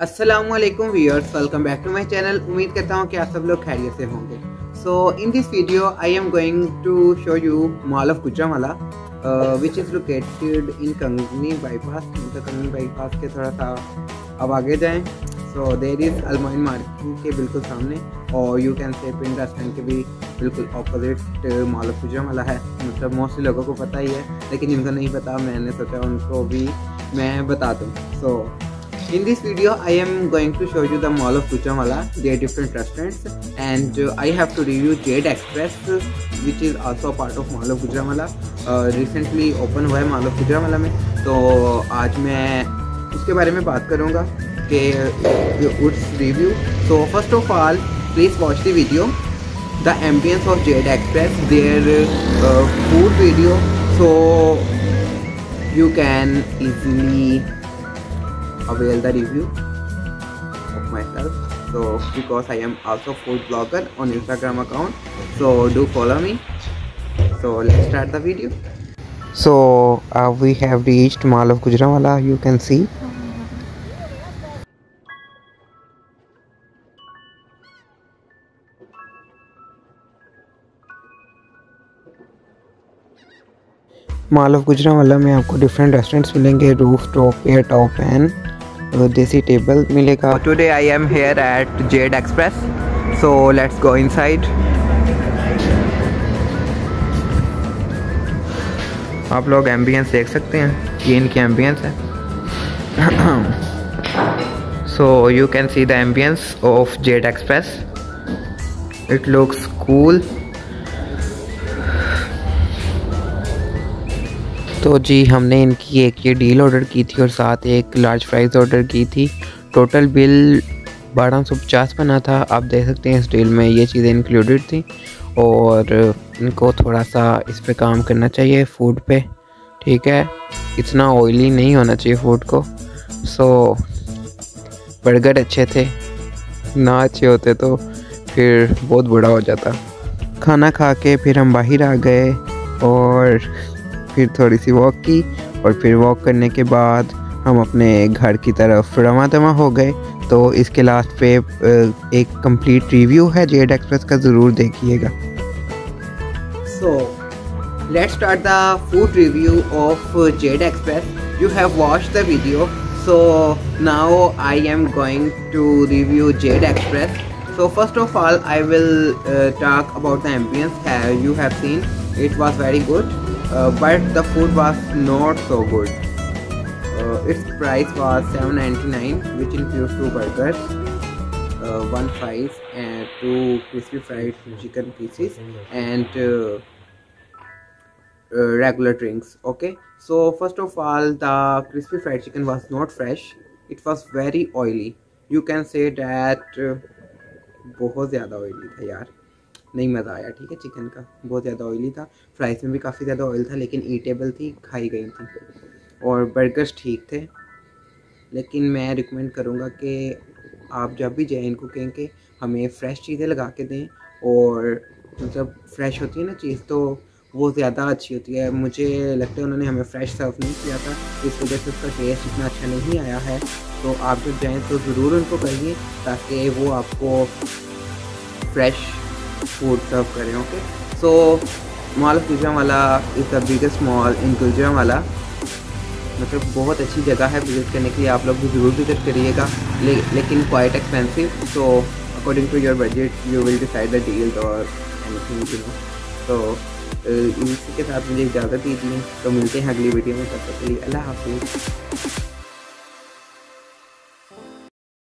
Aslam viewers welcome back to my channel उम्मीद करता हूँ कि आप सब लोग खैरियत से होंगे। So in this video I am going to show you mall of Gujranwala which is located in Kangni bypass Kangni bypass के थोड़ा सा अब आगे जाएँ। सो देर इज़ अलमाइन मार्केट के बिल्कुल सामने और you can say pin restaurant के भी बिल्कुल अपोजिट मॉल ऑफ़ गुजरावाला है। मतलब मोस्टली लोगों को पता ही है लेकिन जिनको नहीं पता मैंने सोचा उनको भी मैं बता दूँ। So so, In this video, I am going to show you the mall of Kuchamala, their different restaurants and uh, I have to review Jade Express which is also part of mall of Gujramala. Uh, recently open हुआ है mall of Gujramala में तो आज मैं उसके बारे में बात करूँगा कि उस review so first of all please watch the video the ambience of Jade Express their uh, food video so you can easily avail the review of myself so because I am also food blogger on Instagram account so do follow me so let's start the video so uh, we have reached Mall of Gujranwala you can see mall of Gujranwala में आपको different restaurants मिलेंगे rooftop air top and desi table मिलेगा। Today I am here at Z express so let's go inside आप लोग ambience देख सकते हैं। ये इनकी एम्बियंस है। So you can see the ambiance of Z express it looks cool तो जी, हमने इनकी एक ये डील ऑर्डर की थी और साथ एक लार्ज फ्राइज़ ऑर्डर की थी। टोटल बिल बारह सौ पचास बना था। आप देख सकते हैं इस डील में ये चीज़ें इंक्लूडेड थी और इनको थोड़ा सा इस पर काम करना चाहिए फ़ूड पे, ठीक है? इतना ऑयली नहीं होना चाहिए फ़ूड को। सो बर्गर अच्छे थे, ना अच्छे होते तो फिर बहुत बुरा हो जाता। खाना खा के फिर हम बाहर आ गए और फिर थोड़ी सी वॉक की और फिर वॉक करने के बाद हम अपने घर की तरफ़ रवा दवा हो गए। तो इसके लास्ट पे एक कंप्लीट रिव्यू है जेड एक्सप्रेस का ज़रूर देखिएगा। So let's start the food review of Z express you have watch the video so now I am going to review Jade Express. So first of all I will uh, talk about the ambience. Uh, you have seen? It was but the food was not so good. Uh, its price was 7.99 which includes two burgers, uh, one fries and two crispy fried chicken pieces and uh, uh, regular drinks okay so first of all the crispy fried chicken was not fresh it was very oily you can say that uh, बहुत ज़्यादा oily था यार नहीं मज़ा आया, ठीक है? Chicken का बहुत ज़्यादा ऑयली था। फ्राइज़ में भी काफ़ी ज़्यादा ऑयल था, लेकिन ईटेबल थी, खाई गई थी। और बर्गर्स ठीक थे, लेकिन मैं रिकमेंड करूँगा कि आप जब भी जाएँ इनको कहें कि हमें फ़्रेश चीज़ें लगा के दें, और मतलब फ्रेश होती है ना चीज़ तो वो ज़्यादा अच्छी होती है। मुझे लगता है उन्होंने हमें फ़्रेश सर्व नहीं किया था, इस वजह से उसका टेस्ट इतना अच्छा नहीं आया है। तो आप जब जाएँ तो ज़रूर उनको कहिए, ताकि वो आपको फ्रेश फ़ूड सर्व करें ओके सो मॉल ऑफ़ वाला is the biggest mall in वाला मतलब बहुत अच्छी जगह है विज़िट करने के लिए। आप लोग भी ज़रूर विज़िट करिएगा। ले, लेकिन quite expensive so according to your budget you will decide the deal और एनीथिंग यू नो तो इसी के साथ मुझे इजाज़त दीजिए। तो मिलते हैं अगली वीडियो में। तब तक के लिए अल्लाह हाफिज़।